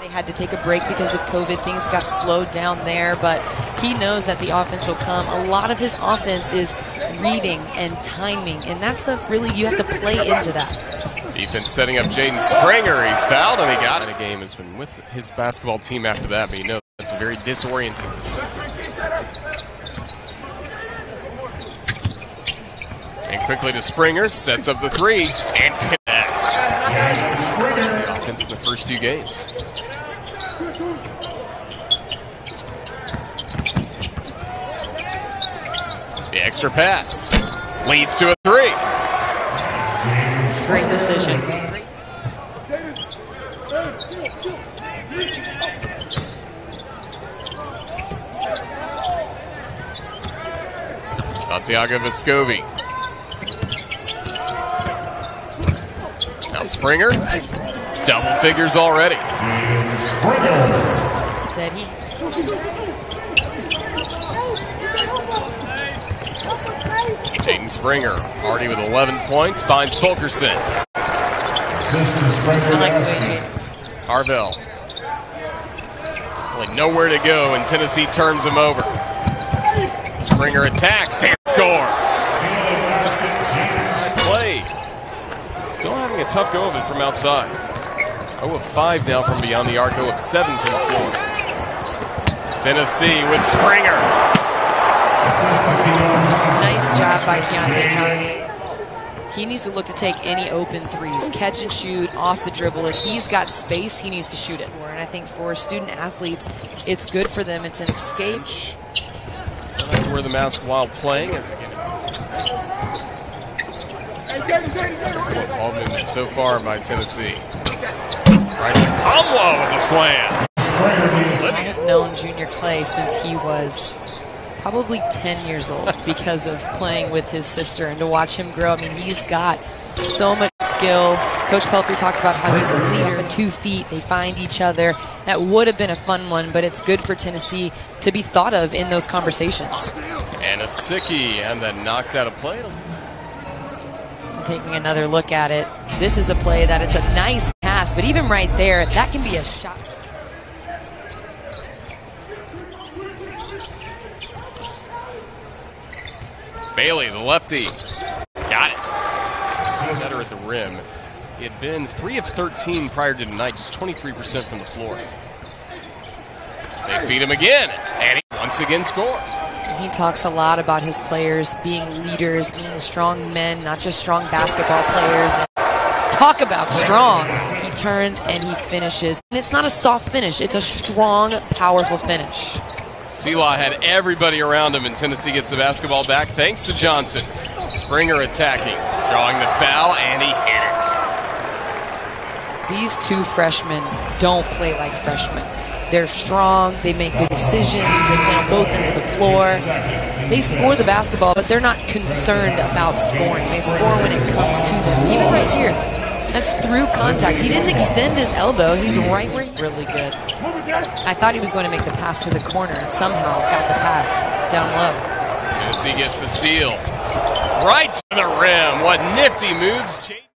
They had to take a break because of COVID. Things got slowed down there, but he knows that the offense will come. A lot of his offense is reading and timing, and that stuff really you have to play into that. Defense setting up Jaden Springer. He's fouled and he got it. A game has been with his basketball team after that, but you know that's a very disorienting. And quickly to Springer, sets up the three, and the first few games. The extra pass leads to a three. Great decision. Santiago Vescovi. Now Springer, double figures already. Said he. Jaden Springer already with 11 points finds Fulkerson. I like the way Harville. Really nowhere to go, and Tennessee turns him over. Springer attacks and scores. Play. Still having a tough go of it from outside. 0 of 5 now from beyond the arc, 0 of 7 from the floor. Tennessee with Springer. Nice job by Keontae Johnson. He needs to look to take any open threes, catch and shoot off the dribble. If he's got space, he needs to shoot it more. And I think for student athletes, it's good for them. It's an escape. Don't have to wear the mask while playing. As again, excellent ball movement so far by Tennessee. Right Comlo with a slam. I have known Junior Clay since he was probably 10 years old because of playing with his sister and to watch him grow. I mean, he's got so much skill. Coach Pelphrey talks about how he's a leader at two feet. They find each other. That would have been a fun one, but it's good for Tennessee to be thought of in those conversations. And a Sicky and then knocked out of play. Taking another look at it, this is a play that it's a nice pass, but even right there, that can be a shot. Bailey, the lefty. Got it. Better at the rim. He had been 3 of 13 prior to tonight, just 23% from the floor. They feed him again, and he once again scores. He talks a lot about his players being leaders, being strong men, not just strong basketball players. Talk about strong. He turns and he finishes. And it's not a soft finish, it's a strong, powerful finish. Selah had everybody around him, and Tennessee gets the basketball back thanks to Johnson. Springer attacking, drawing the foul, and he hit it. These two freshmen don't play like freshmen. They're strong, they make good decisions, they play on both ends of the floor. They score the basketball, but they're not concerned about scoring. They score when it comes to them. Even right here, that's through contact. He didn't extend his elbow. He's right where he's really good. I thought he was going to make the pass to the corner and somehow got the pass down low. As he gets the steal. Right to the rim. What nifty moves.